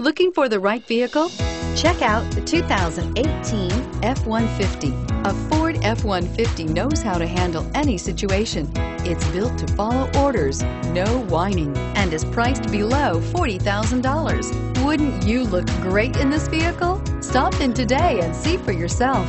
Looking for the right vehicle? Check out the 2018 F-150. A Ford F-150 knows how to handle any situation. It's built to follow orders, no whining, and is priced below $40,000. Wouldn't you look great in this vehicle? Stop in today and see for yourself.